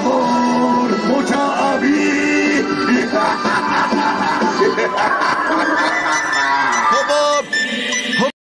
amor, mucha vida.